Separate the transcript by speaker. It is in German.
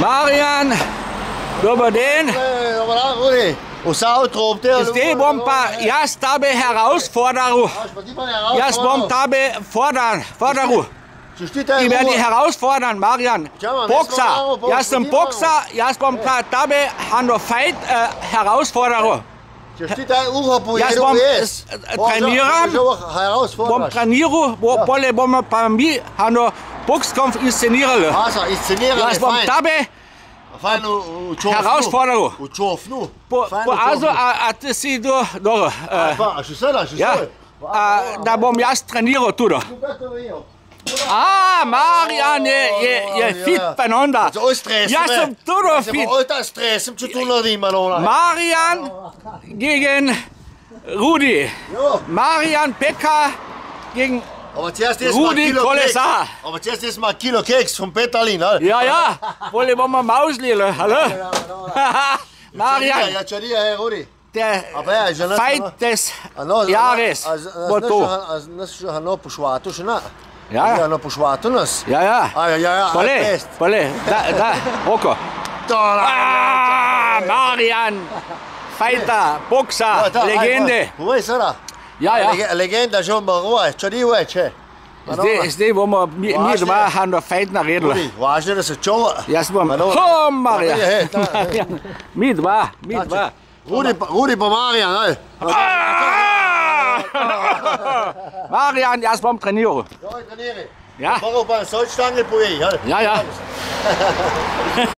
Speaker 1: Marian, dober den.
Speaker 2: Dobar dan, Rudi. Vsa otrop te.
Speaker 1: Zdaj bom pa jaz tebe herausforderil. Jaz bom tebe fordern, forderil. Ich werde dich herausfordern, Marian. Boxer. Jaz sem
Speaker 2: Boxer.
Speaker 1: Jaz bom tebe Hano Fight äh, herausforderil. Jaz bom
Speaker 2: Jaz
Speaker 1: eh, treniram. Bom treniral, bo pole bomo pa mi Hano Boxkampf inscenirali.
Speaker 2: Asa, inscenirali,
Speaker 1: Jaz bom
Speaker 2: fajn.
Speaker 1: tebe
Speaker 2: Fajn v, v čofnu.
Speaker 1: Herausforderil.
Speaker 2: V čofnu.
Speaker 1: po,
Speaker 2: Fajn
Speaker 1: po
Speaker 2: v čofnu.
Speaker 1: also, a, a ti si do, dobro.
Speaker 2: A,
Speaker 1: Uh,
Speaker 2: pa, a še sedaj, še
Speaker 1: ja, da bom jaz treniral tudi. Ah, Marian je, je, je fit panonda.
Speaker 2: Oj, stres.
Speaker 1: Jaz sem tudi fit.
Speaker 2: Oj, ta stres, sem če tu naredim, Manona.
Speaker 1: Marian gegen Rudi.
Speaker 2: Jo.
Speaker 1: Marian Becker gegen.
Speaker 2: Aber zuerst erst mal
Speaker 1: Rudi
Speaker 2: Keks.
Speaker 1: Kolesar.
Speaker 2: Aber zuerst erst mal Kilo Keks vom Petalin, ne?
Speaker 1: Ja, ja, wolle bomo Mauslile. Hallo? Marian,
Speaker 2: Ja, čarija, hej, Rudi.
Speaker 1: der
Speaker 2: ja, nas-
Speaker 1: Fight des
Speaker 2: A no,
Speaker 1: Jahres bo to.
Speaker 2: A nas še hano po Ja,
Speaker 1: ja.
Speaker 2: ja na pošvatu nas.
Speaker 1: Ja, ja.
Speaker 2: A, ja, ja, ja.
Speaker 1: Pole, pole, da, da, oko. Tola, A, ah, Marjan, fajta, boksa, no, da, legende.
Speaker 2: Uve, sara.
Speaker 1: Ja, ja.
Speaker 2: Lege, legenda že eh, umrla, če ni več.
Speaker 1: Zdaj, zdaj bomo mi, važne,
Speaker 2: mi
Speaker 1: dva Hanno Fejt naredili.
Speaker 2: Tudi, važno, da se čova.
Speaker 1: Jaz bom. Ho, Marjan. Mi dva, mi dva.
Speaker 2: Uri pa Marjan, aj. Ah!
Speaker 1: Ah! Marijan, jaz bom treniral.
Speaker 2: Doj, treniri.
Speaker 1: Ja,
Speaker 2: Moral pa na Sočtangel povej, ja.
Speaker 1: ja, ja.